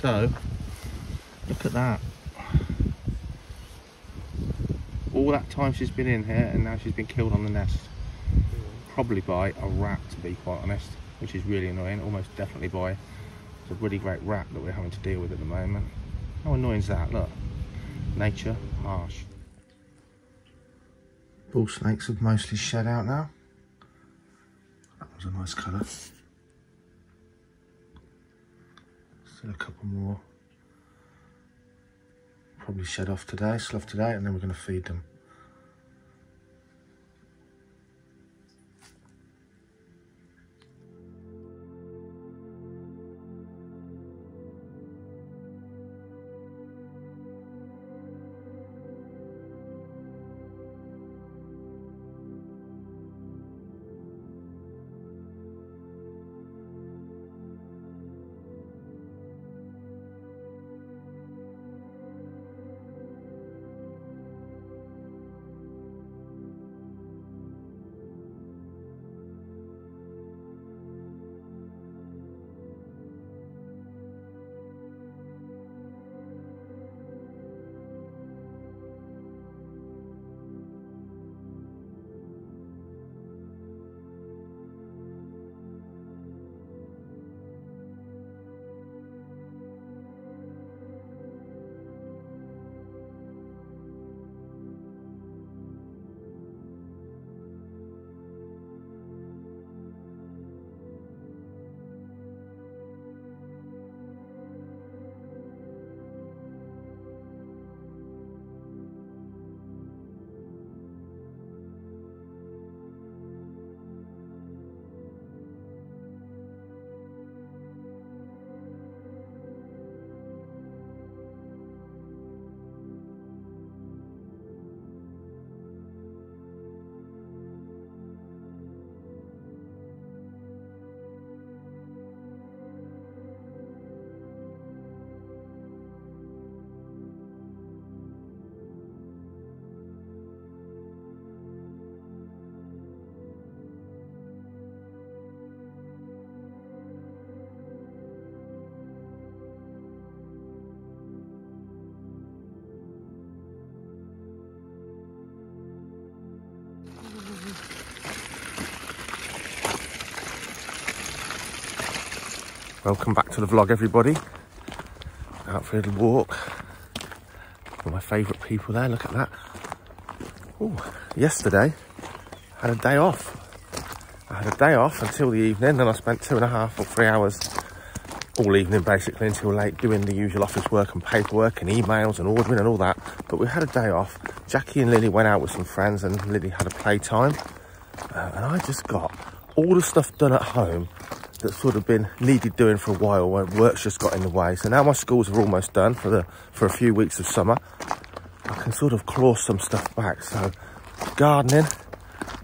So, look at that. All that time she's been in here and now she's been killed on the nest. Probably by a rat to be quite honest, which is really annoying, almost definitely by a really great rat that we're having to deal with at the moment. How annoying is that? Look, nature, harsh. Bull snakes have mostly shed out now. That was a nice colour. Still a couple more. Probably shed off today, slough today, and then we're going to feed them. Welcome back to the vlog, everybody. Out for a little walk. One of my favourite people there, look at that. Ooh, yesterday, I had a day off. I had a day off until the evening, then I spent two and a half or three hours all evening basically until late doing the usual office work and paperwork and emails and ordering and all that. But we had a day off. Jackie and Lily went out with some friends and Lily had a playtime. Uh, and I just got all the stuff done at home that's sort of been needed doing for a while when work's just got in the way. So now my schools are almost done for the for a few weeks of summer. I can sort of claw some stuff back. So gardening,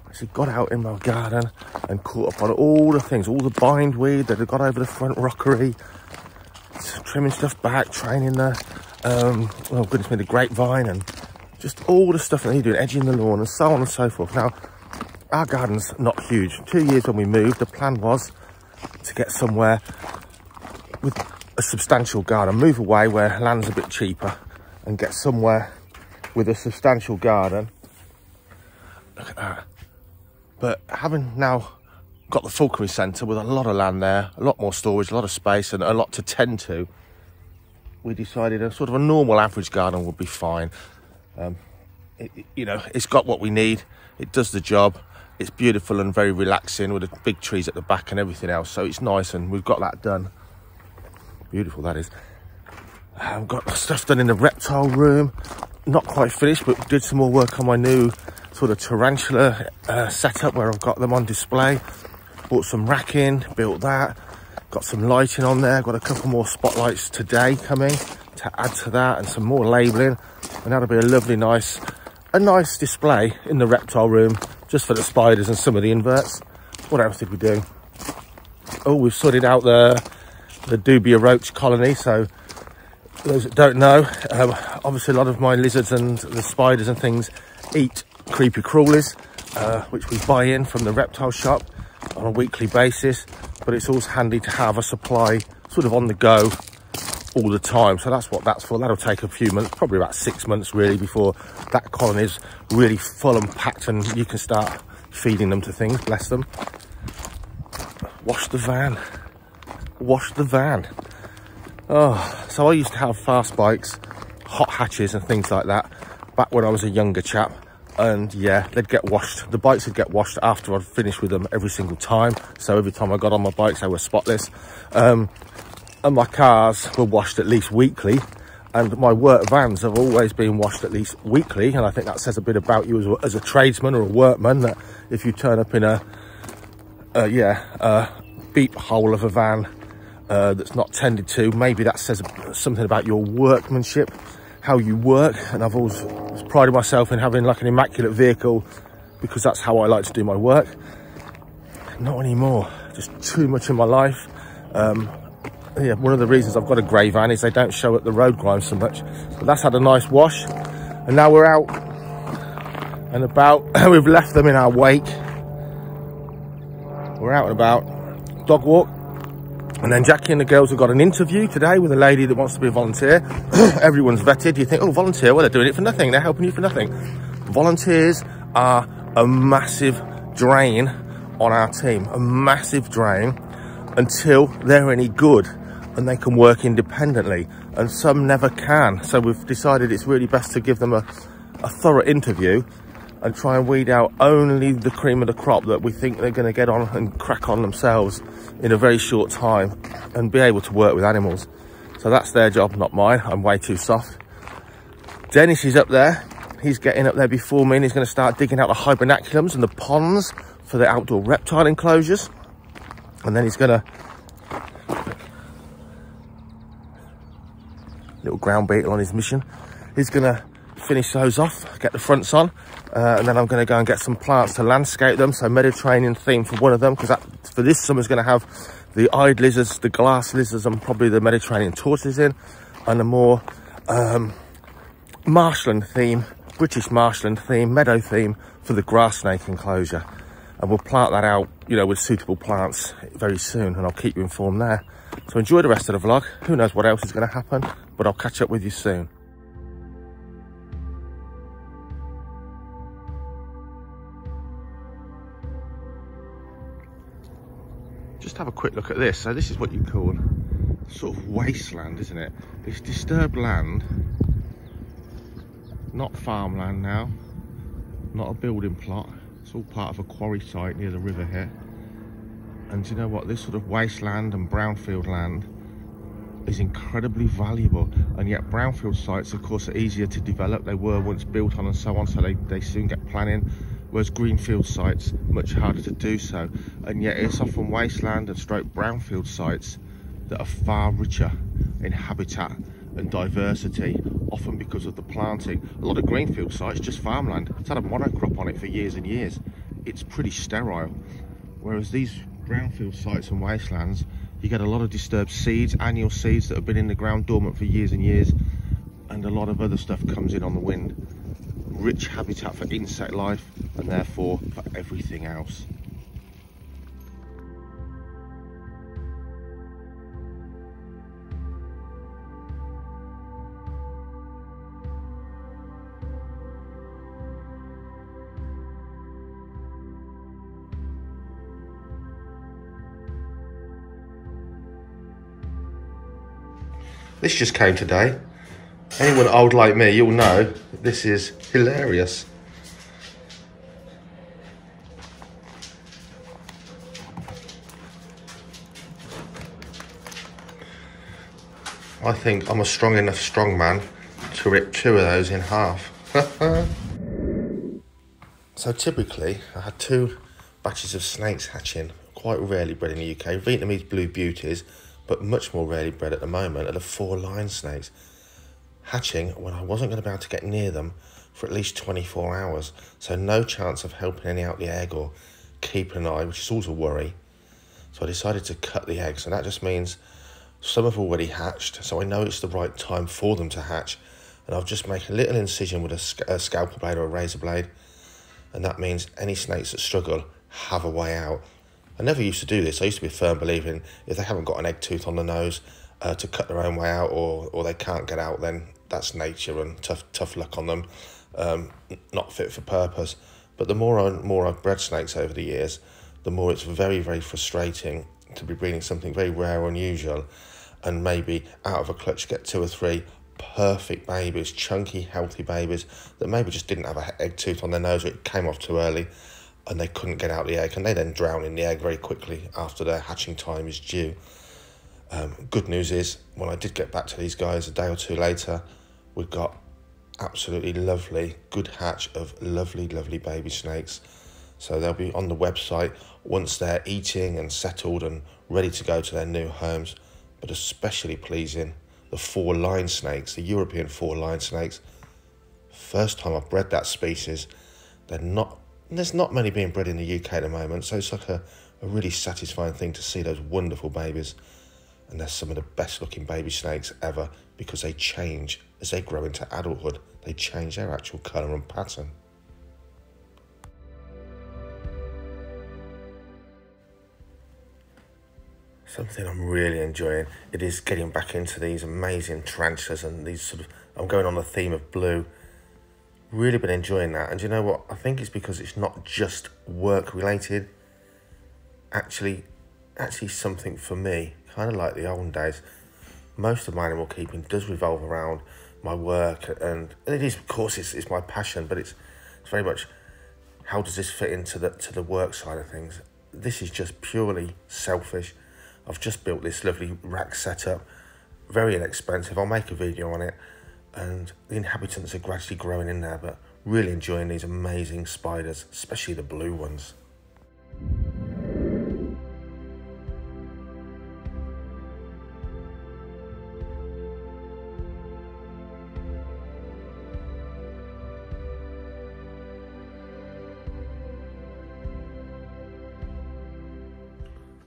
actually got out in my garden and caught up on all the things, all the bindweed that had got over the front rockery, trimming stuff back, training the, um, oh goodness me, the grapevine and just all the stuff that you're doing, edging the lawn and so on and so forth. Now, our garden's not huge. Two years when we moved, the plan was to get somewhere with a substantial garden, move away where land's a bit cheaper and get somewhere with a substantial garden. Look at that. But having now got the Falconry Centre with a lot of land there, a lot more storage, a lot of space and a lot to tend to, we decided a sort of a normal average garden would be fine. Um, it, you know, it's got what we need. It does the job it's beautiful and very relaxing with the big trees at the back and everything else. So it's nice and we've got that done. Beautiful that is. I've got stuff done in the reptile room. Not quite finished, but did some more work on my new sort of tarantula uh, setup where I've got them on display. Bought some racking, built that. Got some lighting on there. Got a couple more spotlights today coming to add to that and some more labelling. And that'll be a lovely, nice, a nice display in the reptile room just for the spiders and some of the inverts. What else did we do? Oh, we've sorted out the, the dubia roach colony. So those that don't know, um, obviously a lot of my lizards and the spiders and things eat creepy crawlies, uh, which we buy in from the reptile shop on a weekly basis. But it's always handy to have a supply sort of on the go all the time. So that's what that's for. That'll take a few months, probably about six months really, before that colony is really full and packed and you can start feeding them to things, bless them. Wash the van. Wash the van. Oh, so I used to have fast bikes, hot hatches and things like that back when I was a younger chap. And yeah, they'd get washed. The bikes would get washed after I'd finished with them every single time. So every time I got on my bikes, they were spotless. Um, and my cars were washed at least weekly and my work vans have always been washed at least weekly and i think that says a bit about you as a, as a tradesman or a workman that if you turn up in a, a yeah a beep hole of a van uh, that's not tended to maybe that says something about your workmanship how you work and i've always prided myself in having like an immaculate vehicle because that's how i like to do my work. Not anymore. Just too much in my life. Um, yeah, one of the reasons I've got a grey van is they don't show up the road grime so much. But that's had a nice wash. And now we're out and about. We've left them in our wake. We're out and about. Dog walk. And then Jackie and the girls have got an interview today with a lady that wants to be a volunteer. Everyone's vetted. You think, oh, volunteer? Well, they're doing it for nothing. They're helping you for nothing. Volunteers are a massive drain on our team. A massive drain until they're any good and they can work independently and some never can. So we've decided it's really best to give them a, a thorough interview and try and weed out only the cream of the crop that we think they're going to get on and crack on themselves in a very short time and be able to work with animals. So that's their job not mine. I'm way too soft. Dennis is up there. He's getting up there before me and he's going to start digging out the hibernaculums and the ponds for the outdoor reptile enclosures. And then he's going to little ground beetle on his mission. He's to finish those off, get the fronts on, uh, and then I'm to go and get some plants to landscape them. So Mediterranean theme for one of them, because for this summer's going to have the eyed lizards, the glass lizards, and probably the Mediterranean tortoises in, and a more um, marshland theme, British marshland theme, meadow theme for the grass snake enclosure. And we'll plant that out, you know, with suitable plants very soon, and I'll keep you informed there. So enjoy the rest of the vlog. Who knows what else is going to happen, but I'll catch up with you soon. Just have a quick look at this. So this is what you call sort of wasteland, isn't it? It's disturbed land, not farmland now, not a building plot. It's all part of a quarry site near the river here. And you know what? This sort of wasteland and brownfield land is incredibly valuable. And yet brownfield sites, of course, are easier to develop. They were once built on and so on, so they, they soon get planning. Whereas greenfield sites, much harder to do so. And yet it's often wasteland and stroke brownfield sites that are far richer in habitat and diversity, often because of the planting. A lot of greenfield sites, just farmland. It's had a monocrop on it for years and years. It's pretty sterile. Whereas these brownfield sites and wastelands, you get a lot of disturbed seeds, annual seeds that have been in the ground dormant for years and years, and a lot of other stuff comes in on the wind. Rich habitat for insect life, and therefore for everything else. This just came today. Anyone old like me, you'll know this is hilarious. I think I'm a strong enough strong man to rip two of those in half. so typically, I had two batches of snakes hatching, quite rarely bred in the UK. Vietnamese blue beauties but much more rarely bred at the moment, are the four line snakes hatching when I wasn't going to be able to get near them for at least 24 hours. So no chance of helping any out the egg or keeping an eye, which is always a worry. So I decided to cut the eggs, and that just means some have already hatched, so I know it's the right time for them to hatch. And I'll just make a little incision with a, sc a scalpel blade or a razor blade, and that means any snakes that struggle have a way out. I never used to do this. I used to be firm believer in if they haven't got an egg tooth on the nose uh, to cut their own way out or, or they can't get out, then that's nature and tough tough luck on them, um, not fit for purpose. But the more I, more I've bred snakes over the years, the more it's very, very frustrating to be breeding something very rare or unusual and maybe out of a clutch get two or three perfect babies, chunky, healthy babies that maybe just didn't have an egg tooth on their nose or it came off too early and they couldn't get out the egg and they then drown in the egg very quickly after their hatching time is due. Um, good news is, when I did get back to these guys a day or two later, we got absolutely lovely, good hatch of lovely, lovely baby snakes. So they'll be on the website once they're eating and settled and ready to go to their new homes. But especially pleasing, the four line snakes, the European four line snakes. First time I've bred that species. They're not there's not many being bred in the UK at the moment, so it's like a, a really satisfying thing to see those wonderful babies. And they're some of the best looking baby snakes ever because they change as they grow into adulthood. They change their actual colour and pattern. Something I'm really enjoying, it is getting back into these amazing tarantulas and these sort of, I'm going on the theme of blue really been enjoying that. And you know what? I think it's because it's not just work related. Actually, actually something for me, kind of like the old days. Most of my animal keeping does revolve around my work, and, and it is, of course, it's, it's my passion, but it's it's very much how does this fit into the to the work side of things. This is just purely selfish. I've just built this lovely rack setup, very inexpensive. I'll make a video on it and the inhabitants are gradually growing in there, but really enjoying these amazing spiders, especially the blue ones.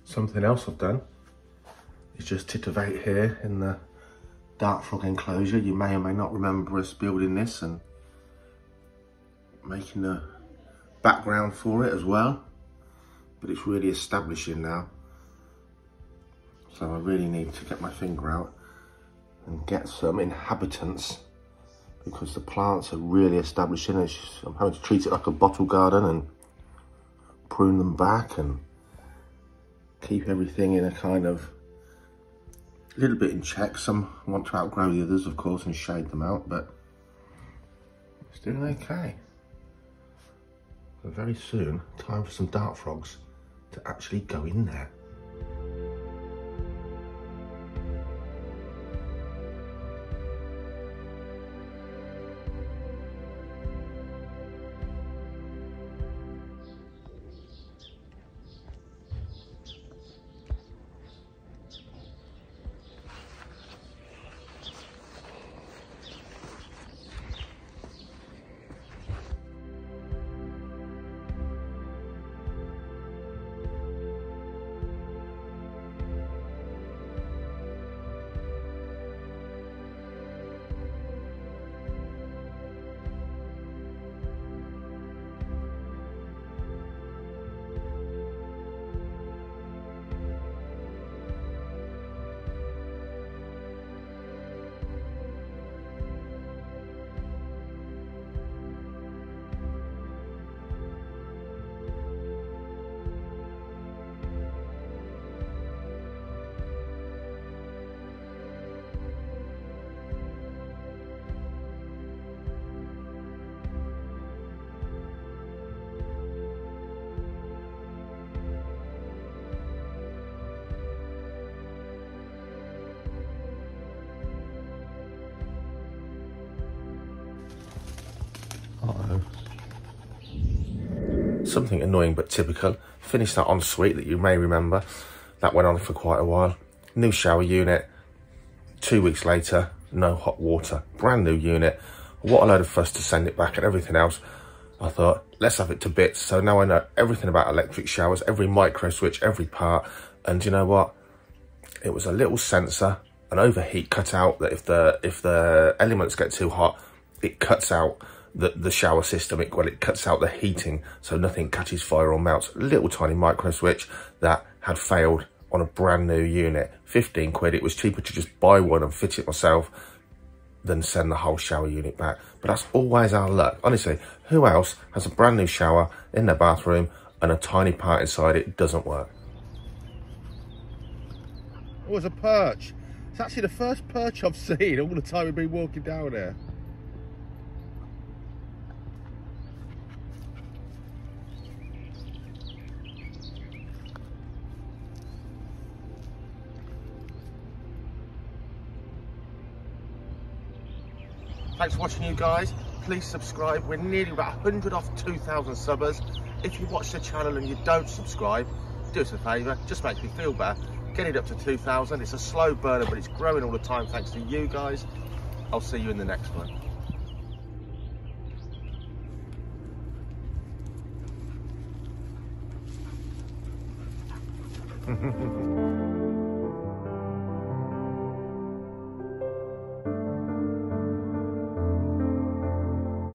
Something else I've done is just titivate here in the dart frog enclosure. You may or may not remember us building this and making the background for it as well. But it's really establishing now. So I really need to get my finger out and get some inhabitants because the plants are really establishing. I'm having to treat it like a bottle garden and prune them back and keep everything in a kind of a little bit in check. Some want to outgrow the others, of course, and shade them out, but it's doing okay. But very soon, time for some dart frogs to actually go in there. Something annoying but typical. Finished that ensuite that you may remember. That went on for quite a while. New shower unit. Two weeks later, no hot water. Brand new unit. What a load of fuss to send it back and everything else. I thought, let's have it to bits. So now I know everything about electric showers, every micro switch, every part. And you know what? It was a little sensor, an overheat cutout that if the if the elements get too hot, it cuts out the, the shower system, it, well, it cuts out the heating so nothing catches fire or melts. Little tiny micro switch that had failed on a brand new unit. 15 quid. It was cheaper to just buy one and fit it myself than send the whole shower unit back. But that's always our luck. Honestly, who else has a brand new shower in their bathroom and a tiny part inside it doesn't work? Oh, it's a perch. It's actually the first perch I've seen all the time we've been walking down here. Thanks for watching you guys. Please subscribe. We're nearly about 100 off 2,000 subbers. If you watch the channel and you don't subscribe, do us a favour. Just makes me feel better. Get it up to 2,000. It's a slow burner, but it's growing all the time thanks to you guys. I'll see you in the next one.